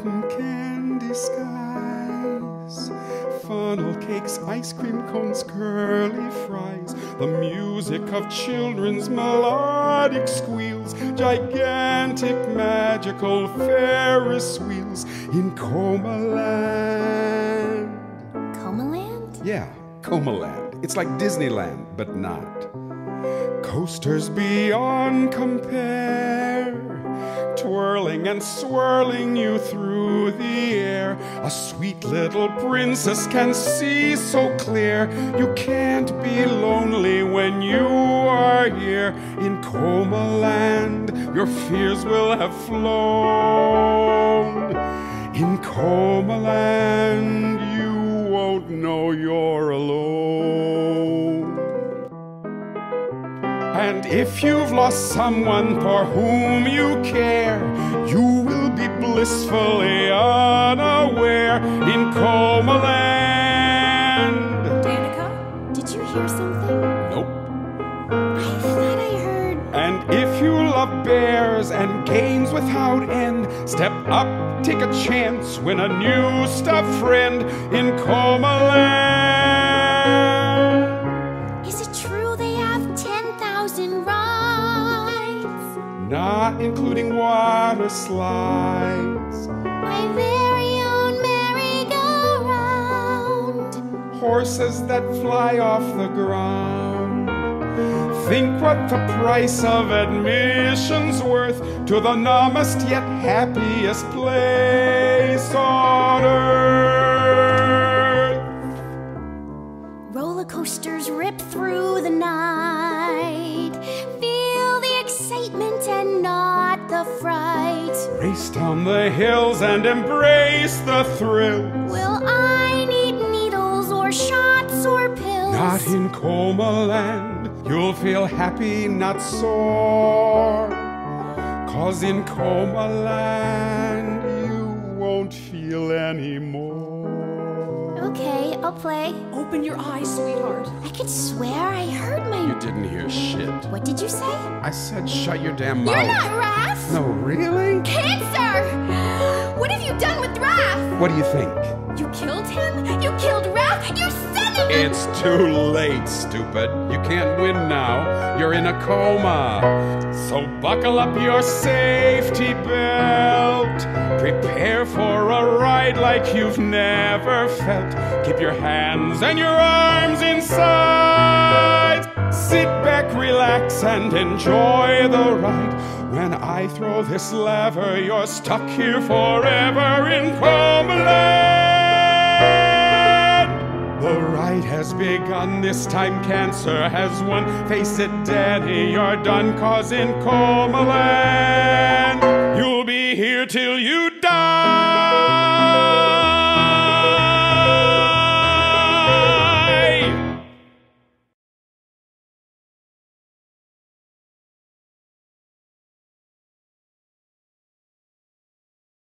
cotton candy skies. Funnel cakes, ice cream cones, curly fries. The music of children's melodic squeals. Gigantic, magical Ferris wheels in Coma Land. Comaland? Yeah, Coma Land. It's like Disneyland, but not. Coasters beyond compare, twirling and swirling you through the air. A sweet little princess can see so clear. You can't be lonely when you are here in Coma Land. Your fears will have flown. In Coma Land, if you've lost someone for whom you care, you will be blissfully unaware in Coma Land. Danica? Did you hear something? Nope. I thought I heard. And if you love bears and games without end, step up, take a chance, win a new stuffed friend in Coma Land. Not including water slides, My very own merry-go-round. horses that fly off the ground. Think what the price of admission's worth to the numbest yet happiest place on earth. Roller coasters rip through the night. Race down the hills and embrace the thrill. Will I need needles or shots or pills? Not in Coma Land, you'll feel happy, not sore. Cause in Coma Land, you won't feel anymore. Okay, I'll play. Open your eyes, sweetheart. I could swear I heard my. You didn't hear shit. What did you say? I said shut your damn mouth. You're not Raph! No, really? Cancer! What have you done with Raph? What do you think? You killed him? You killed Raph? You son of a. It's too late, stupid. You can't win now. You're in a coma. So buckle up your safety belt. like you've never felt. Keep your hands and your arms inside. Sit back, relax, and enjoy the ride. When I throw this lever, you're stuck here forever in Comaland. The ride has begun, this time cancer has won. Face it, Daddy, you're done, cause in Comaland, you'll be here till you